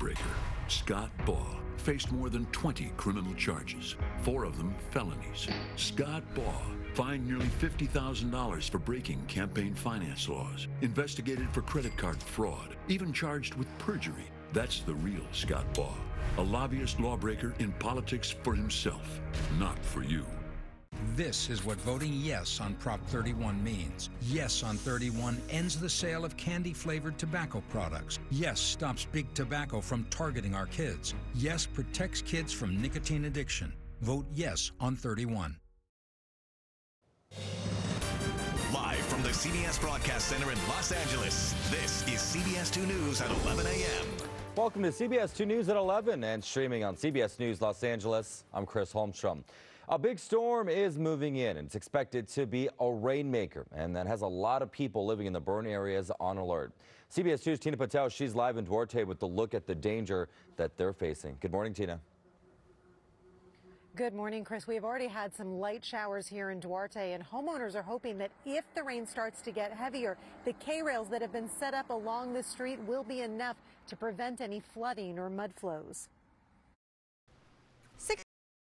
lawbreaker, Scott Baugh, faced more than 20 criminal charges, four of them felonies. Scott Baugh fined nearly $50,000 for breaking campaign finance laws, investigated for credit card fraud, even charged with perjury. That's the real Scott Baugh, a lobbyist lawbreaker in politics for himself, not for you. This is what voting yes on Prop 31 means. Yes on 31 ends the sale of candy flavored tobacco products. Yes stops big tobacco from targeting our kids. Yes protects kids from nicotine addiction. Vote yes on 31. Live from the CBS Broadcast Center in Los Angeles, this is CBS 2 News at 11 a.m. Welcome to CBS 2 News at 11 and streaming on CBS News Los Angeles. I'm Chris Holmstrom. A big storm is moving in and it's expected to be a rainmaker and that has a lot of people living in the burn areas on alert. CBS 2's Tina Patel, she's live in Duarte with the look at the danger that they're facing. Good morning, Tina. Good morning, Chris. We have already had some light showers here in Duarte, and homeowners are hoping that if the rain starts to get heavier, the K rails that have been set up along the street will be enough to prevent any flooding or mud flows.